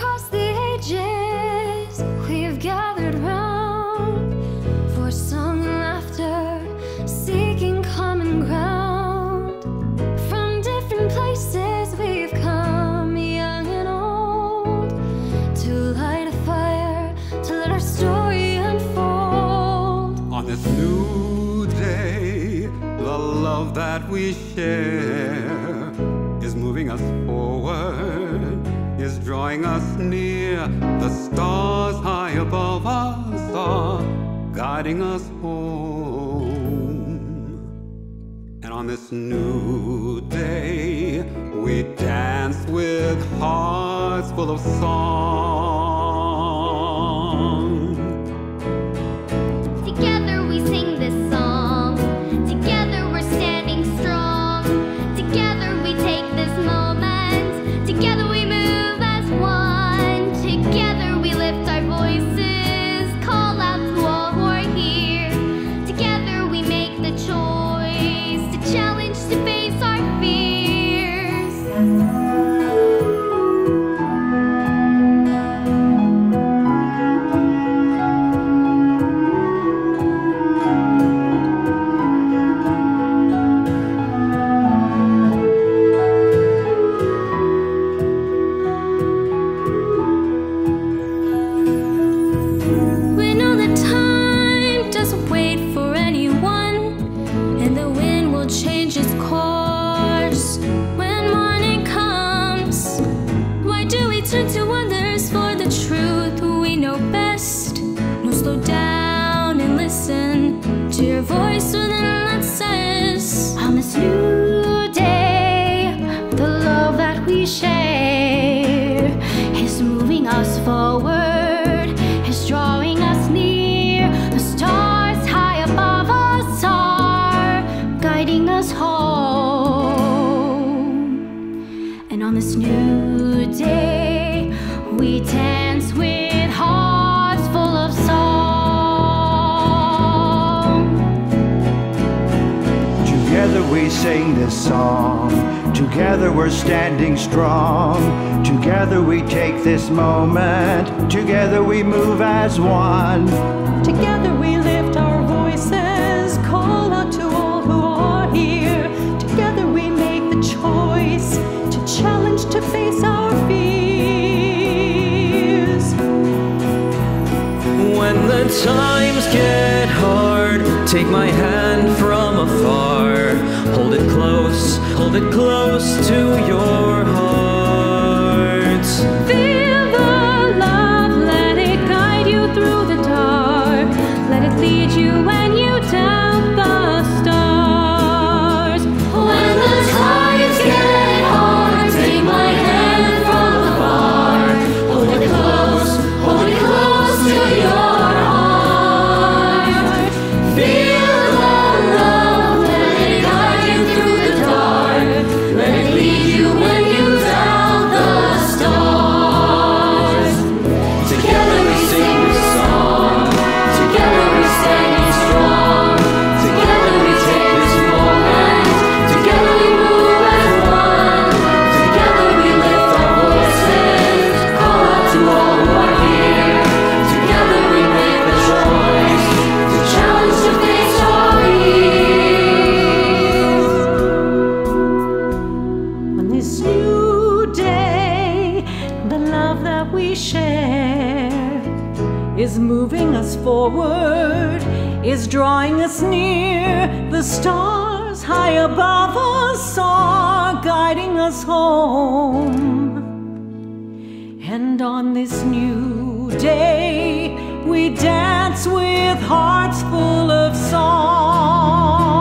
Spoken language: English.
across the ages, we've gathered round for song and laughter, seeking common ground. From different places we've come, young and old, to light a fire, to let our story unfold. On this new day, the love that we share is moving us forward, is drawing us near. The stars high above us are guiding us home. And on this new day, we dance with hearts full of song. Us home. And on this new day, we dance with hearts full of song. Together we sing this song. Together we're standing strong. Together we take this moment. Together we move as one. Together we lift take my hand is drawing us near. The stars high above us are guiding us home. And on this new day, we dance with hearts full of song.